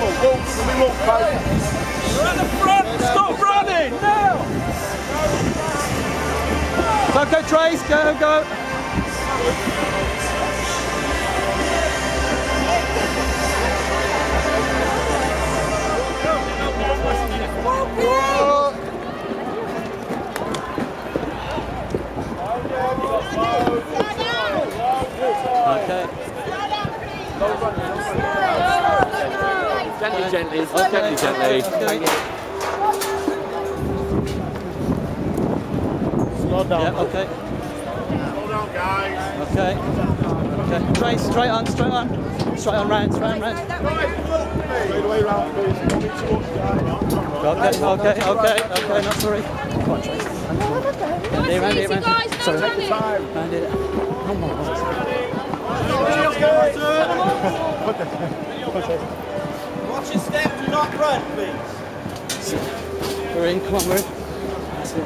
Walk, let me walk back. You're at the front! Stop running! Now! Okay, Trace, go, go. Okay. Gently, gently, Okay, gently, gently. okay. Slow down. Yeah, okay. Hold on, guys. Okay. Okay. Trace, straight on, straight on. Straight on round, straight on round. Straight away round, please. Don't need to walk down. Okay, okay, okay, okay, not sorry. Come on, Trace. Round it, round it, round it. Sorry. Round it. Come on. Watch your step, do not run, please. We're in, come on, we're in. That's it.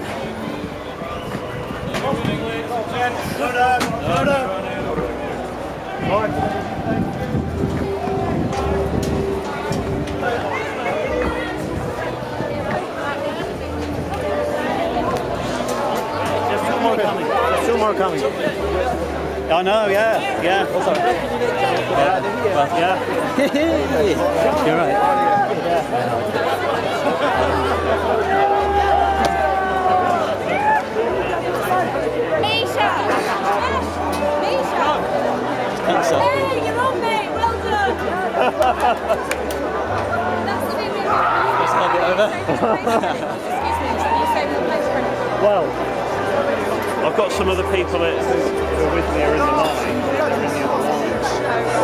Slow down. Slow down. All right. Two more coming. There's two more coming. Oh, I know, yeah, yeah. Yeah. yeah. You're right. Misha! Misha! Pizza. Hey, you're on, mate. Well done. That's the bit Let's hand it over. Excuse me, can you save the place for? Well, I've got some other people that who are with me are in the line. They're in the other line.